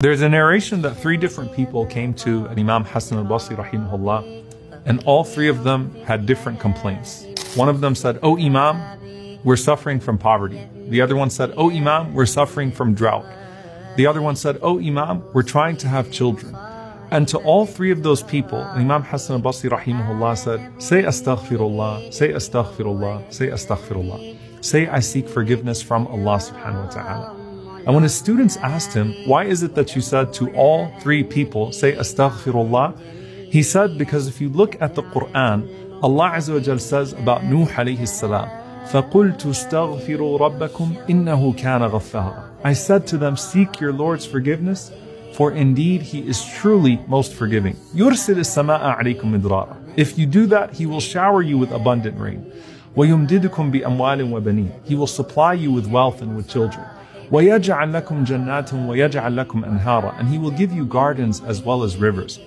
There's a narration that three different people came to Imam Hassan al-Basri rahimahullah and all three of them had different complaints. One of them said, Oh Imam, we're suffering from poverty. The other one said, Oh Imam, we're suffering from drought. The other one said, Oh Imam, we're trying to have children. And to all three of those people, Imam Hassan al-Basri rahimahullah said, Say astaghfirullah, say astaghfirullah, say astaghfirullah. Say I seek forgiveness from Allah subhanahu wa ta'ala. And when his students asked him, why is it that you said to all three people, say astaghfirullah? He said, because if you look at the Quran, Allah Azza wa Jal says about Nuh alayhi salam, فَقُلْتُ اسْتَغْفِرُوا رَبَّكُمْ إِنَّهُ كَانَ غَفَّارًا I said to them, seek your Lord's forgiveness, for indeed He is truly most forgiving. يُرْسِلِ السَّمَاءَ عَلَيْكُمْ مِدْرَارًا If you do that, He will shower you with abundant rain. وَيُمْدِدُكُمْ بِأَمْوَالٍ وَبَنِينَ He will supply you with wealth and with children. وَيَجْعَلْ لَكُمْ جَنَّاتٍ وَيَجْعَلْ لَكُمْ أَنْهَارًا And He will give you gardens as well as rivers.